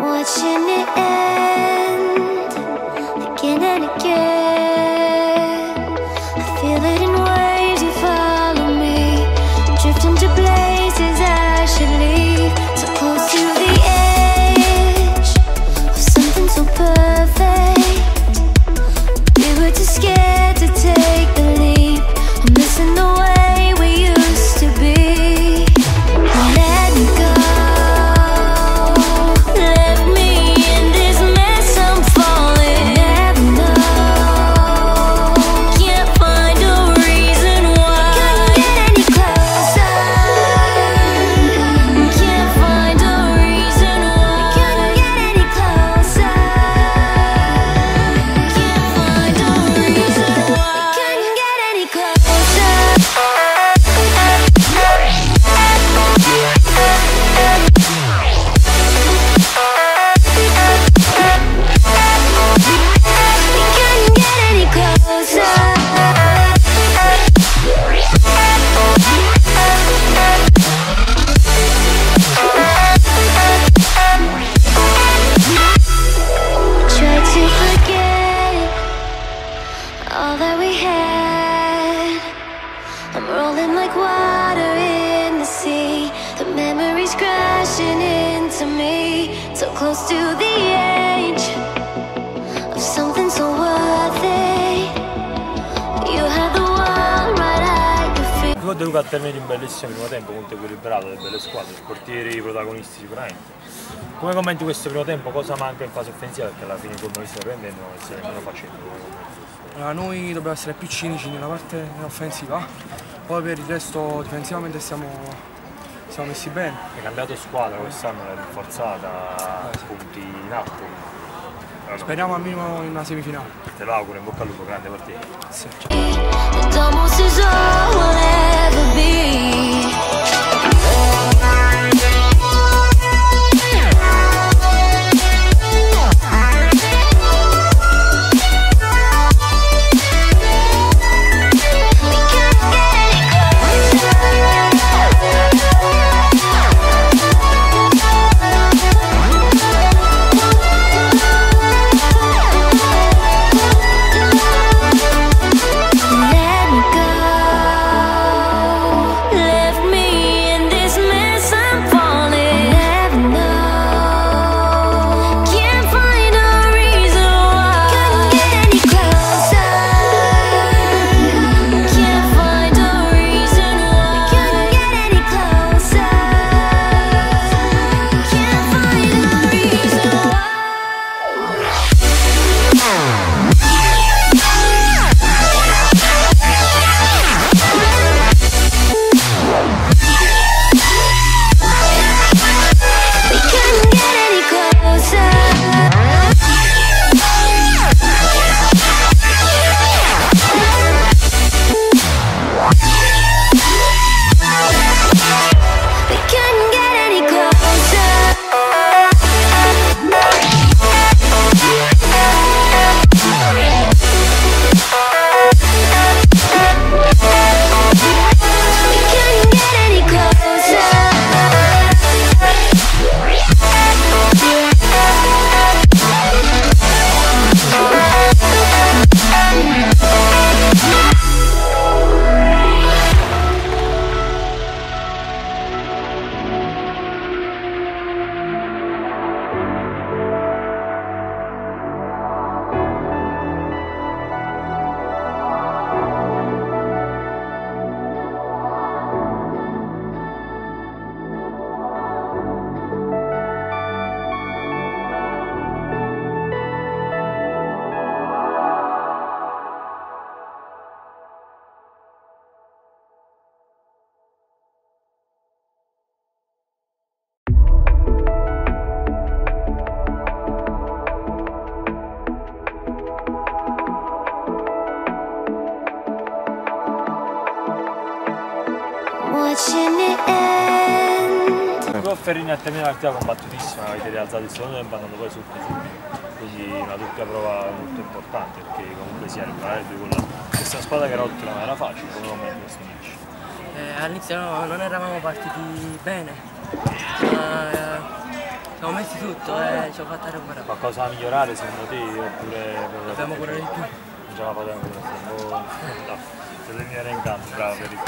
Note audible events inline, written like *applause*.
Watching it like water in the sea. The memories crashing into me. So close to the edge of something so worth it. You had the world right at your feet. Ricordo Luca al termine di un bellissimo primo tempo, molto equilibrato, delle belle squadre, portieri protagonisti sicuramente. Come commenti questo primo tempo? Cosa manca in fase offensiva? Perché alla fine come stiamo prendendo non stiamo nemmeno facendo. Allora, noi dobbiamo essere più cinici nella parte offensiva, poi per il resto difensivamente stiamo, siamo messi bene. Hai cambiato squadra quest'anno, l'hai rinforzata, punti in alto. Allora, Speriamo almeno in una semifinale. Te lo auguro, in bocca al lupo, grande portiere. Sì. Watching it end. Con Ferrini a terminare la partita combattutissima, avete rialzato il secondo tempo andando poi subito. subito. quindi una doppia prova molto importante perché comunque sia recuperare due gol questa squadra che era ottima non era facile come commenti questo match Eh, all'inizio no, non eravamo partiti bene, ma eh, siamo messi tutto e ci ho fatto recuperare. qualcosa da migliorare secondo te oppure Dobbiamo correre di più. non ce la facciamo più *laughs* no, se devi venire in campo bravo per il